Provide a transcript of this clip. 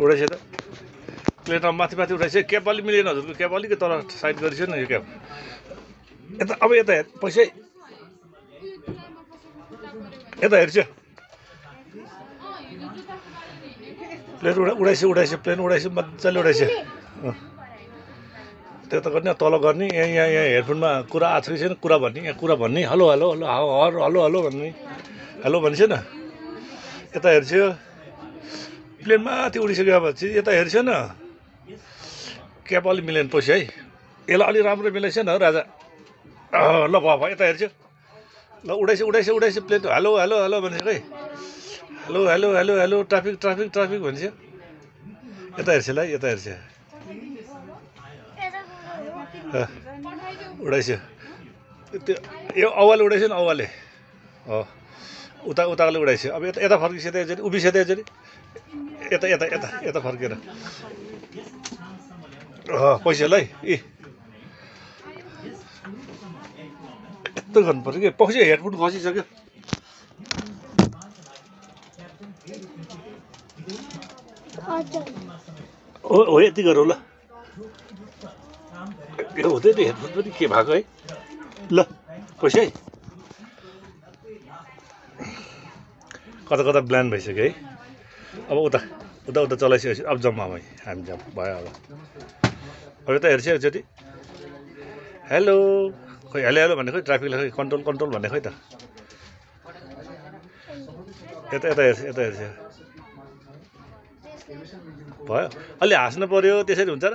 उडाइछ त। प्लेटमा माथि माथि उठाइछ क्याप अलिक मिलेन हजुरको। क्याप अलिक तल साइड गरिछ नि यो क्याप यता अब यता हेर। पैसै। यता हेर्छ। प्लेन उडा उडाइछ उडाइछ प्लेन उडाइछ मजाले उडाइछ अँ। त्यो त गर्ने तल गर्ने। यहाँ यहाँ यहाँ हेडफोनमा कुरा आएको छ कि छैन। कुरा भन्ने यहाँ कुरा भन्ने। हलो हलो हलो हलो हलो हलो भन्ने। हेलो भन्छ न। यता हेर्छ। प्लेन माथि उडिसकेपछि यता हेर्छ न। क्याप अलिक मिलेन पैसा है। यसलाई अलिक राम्रो मिलाइछ न राजा। ल भयो यता हेर्छ। ल उडाइछ उडाइछ उडाइछ प्लेन। हेलो हेलो हेलो भन्छ खै hello hello hello hello traffic traffic traffic भन्छ। यता हेर्छ ल यता हेर्छ। उडाइछ त्यो यो औवाले उडाइछ नि औवाले हो उता उताले उडाइछ अब यता यता फर्किन्छ यता एकचोटि उभिन्छ यता एकचोटि यता यता यता यता फर्केर। पैसा ए यस्तो गर्नु पऱ्यो कि? पछि हेडफोन खसिसक्यो। हो हो यति गरौँ ल। ए हुँदैन हेडफोन पनि के भएको है? ल पैसा। है कता कता ब्ल्यान्ड भइसक्यो है? अब उता उता उता चलाइसकेपछि अब जम्मा भयो। हामी जम्मा भयो अब। अब यता हेर्छ एकचोटि हेलो खोइ हेलो हेलो भन्ने खोइ ट्राफिकलाई खोइ कन्ट्रोल कन्ट्रोल भन्ने खोइ त। यता यता हेर्छ यता हेर्छ। भयो। अलि हाँस्नु पऱ्यो त्यसरी हुन्छ र।